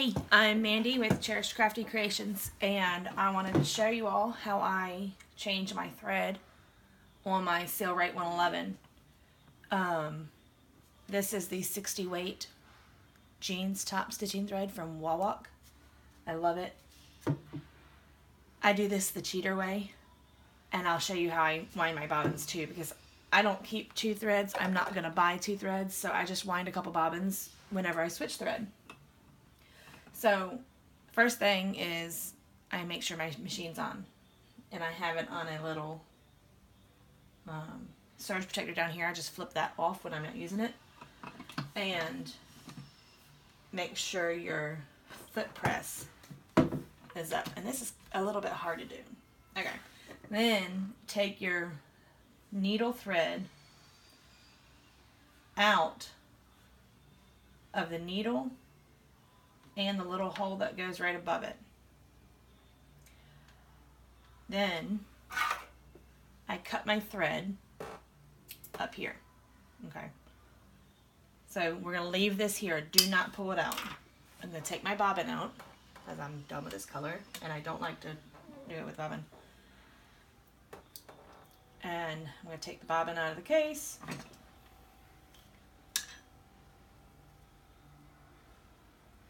Hey, I'm Mandi with Cherished Crafty Creations, and I wanted to show you all how I change my thread on my Sailrite 111. Um, this is the 60 weight jeans top stitching thread from Wawak. I love it. I do this the cheater way, and I'll show you how I wind my bobbins too, because I don't keep two threads. I'm not going to buy two threads, so I just wind a couple bobbins whenever I switch thread. So first thing is I make sure my machine's on and I have it on a little um, surge protector down here. I just flip that off when I'm not using it and make sure your foot press is up. And this is a little bit hard to do. Okay. Then take your needle thread out of the needle and the little hole that goes right above it. Then I cut my thread up here. Okay. So we're going to leave this here. Do not pull it out. I'm going to take my bobbin out because I'm done with this color and I don't like to do it with bobbin. And I'm going to take the bobbin out of the case.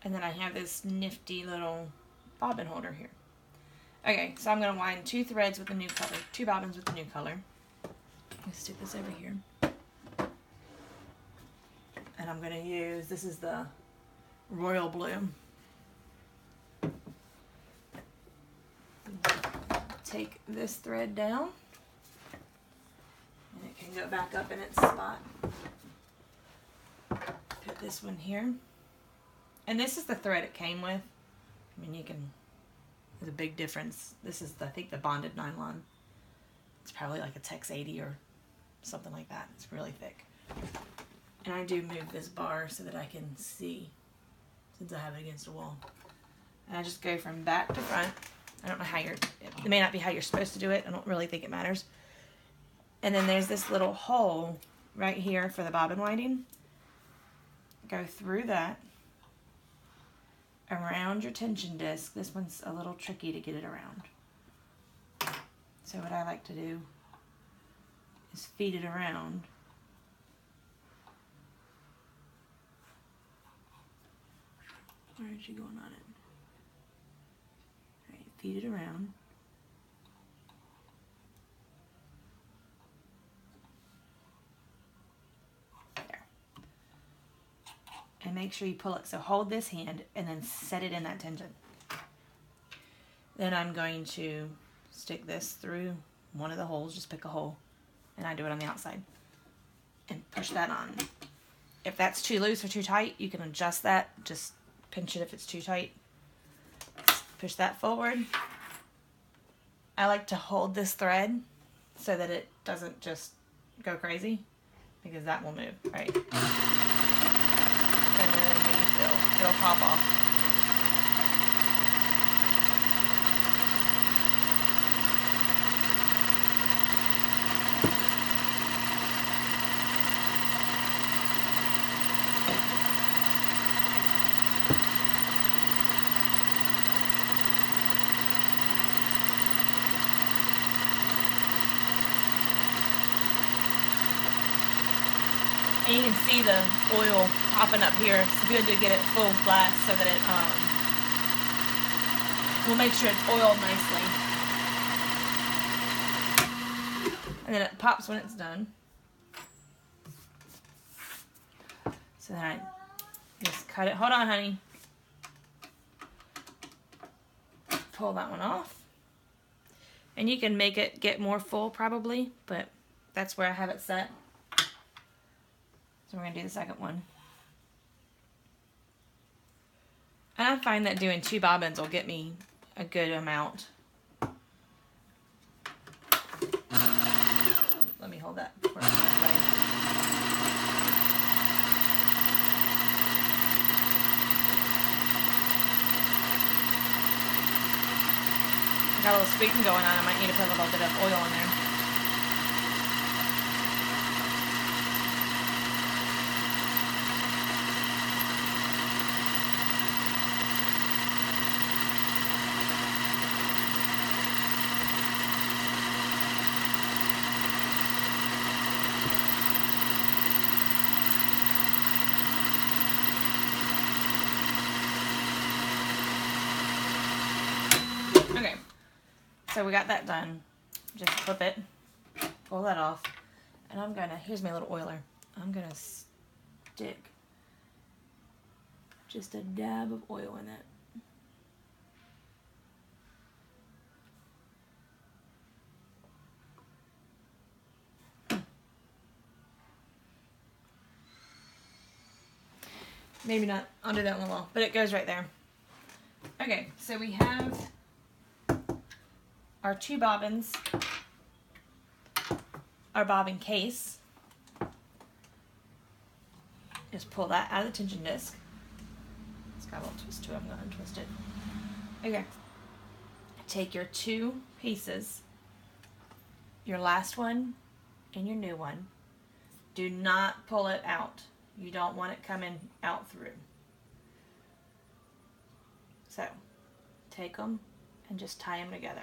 And then I have this nifty little bobbin holder here. Okay, so I'm going to wind two threads with the new color, two bobbins with the new color. Let's stick this over here. And I'm going to use, this is the royal blue. Take this thread down. And it can go back up in its spot. Put this one here. And this is the thread it came with. I mean, you can, there's a big difference. This is, the, I think, the bonded nylon. It's probably like a Tex 80 or something like that. It's really thick. And I do move this bar so that I can see since I have it against a wall. And I just go from back to front. I don't know how you're, it may not be how you're supposed to do it. I don't really think it matters. And then there's this little hole right here for the bobbin winding. Go through that around your tension disc. This one's a little tricky to get it around. So what I like to do is feed it around. Where is she going on it? All right, feed it around. And make sure you pull it. So hold this hand and then set it in that tension. Then I'm going to stick this through one of the holes, just pick a hole, and I do it on the outside. And push that on. If that's too loose or too tight, you can adjust that. Just pinch it if it's too tight. Push that forward. I like to hold this thread so that it doesn't just go crazy because that will move, right? And then. It'll pop off. And you can see the oil popping up here. It's good to get it full blast so that it um, will make sure it's oiled nicely. And then it pops when it's done. So then I just cut it. Hold on, honey. Pull that one off. And you can make it get more full probably, but that's where I have it set. So we're going to do the second one. And I find that doing two bobbins will get me a good amount. Let me hold that Got a little squeaking going on. I might need to put a little bit of oil in there. So we got that done. Just flip it, pull that off, and I'm gonna, here's my little oiler. I'm gonna stick just a dab of oil in it. Maybe not. I'll do that one well, but it goes right there. Okay, so we have our two bobbins, our bobbin case. Just pull that out of the tension disc. It's got a little twist to it, I'm gonna untwist it. Okay. Take your two pieces, your last one and your new one. Do not pull it out. You don't want it coming out through. So, take them and just tie them together.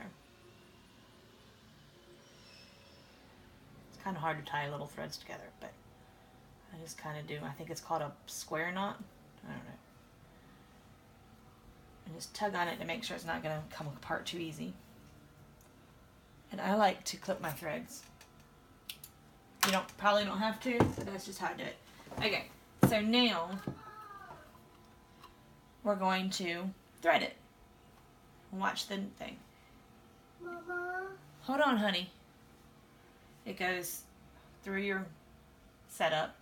Kind of hard to tie little threads together, but I just kind of do. I think it's called a square knot. I don't know. And just tug on it to make sure it's not going to come apart too easy. And I like to clip my threads. You don't probably don't have to, but that's just how I do it. Okay, so now we're going to thread it. Watch the thing. Mama. Hold on, honey. It goes through your setup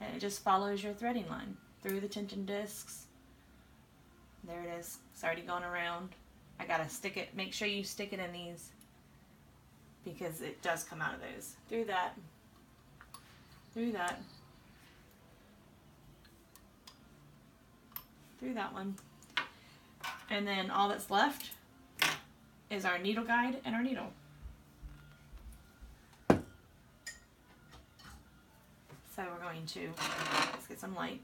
and it just follows your threading line through the tension discs. There it is. It's already going around. I gotta stick it, make sure you stick it in these because it does come out of those. Through that, through that, through that one. And then all that's left is our needle guide and our needle. So we're going to, let's get some light.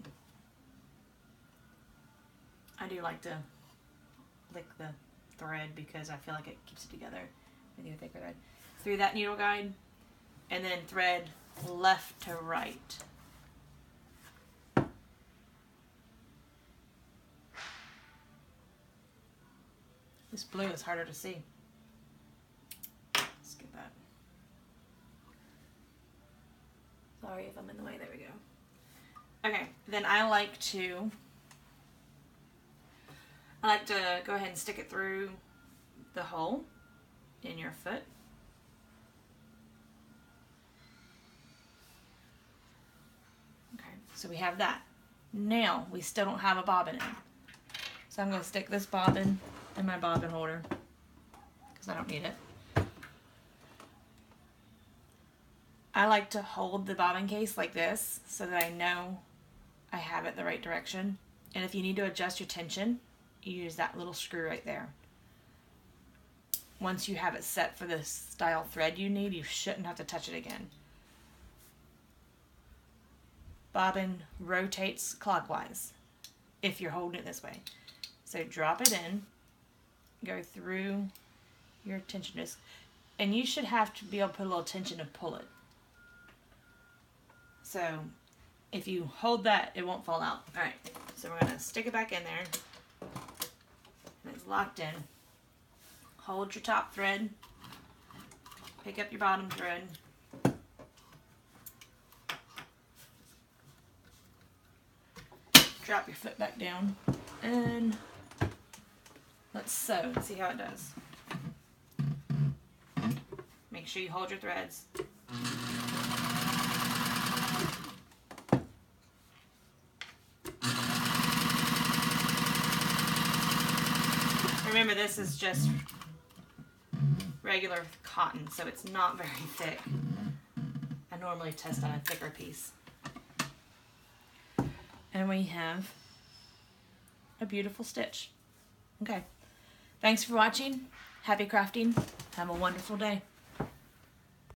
I do like to lick the thread because I feel like it keeps it together with your thicker thread. Through that needle guide and then thread left to right. This blue is harder to see. Let's get that. Sorry if I'm in the way. There we. Then I like to I like to go ahead and stick it through the hole in your foot. Okay, so we have that. Now we still don't have a bobbin in. So I'm going to stick this bobbin in my bobbin holder because I don't need it. I like to hold the bobbin case like this so that I know I have it the right direction. And if you need to adjust your tension, you use that little screw right there. Once you have it set for the style thread you need, you shouldn't have to touch it again. Bobbin rotates clockwise if you're holding it this way. So drop it in, go through your tension disc, and you should have to be able to put a little tension to pull it. So if you hold that, it won't fall out. All right, so we're gonna stick it back in there. And it's locked in. Hold your top thread. Pick up your bottom thread. Drop your foot back down. And let's sew and see how it does. Make sure you hold your threads. Remember, this is just regular cotton, so it's not very thick. I normally test on a thicker piece. And we have a beautiful stitch. Okay. Thanks for watching. Happy crafting. Have a wonderful day.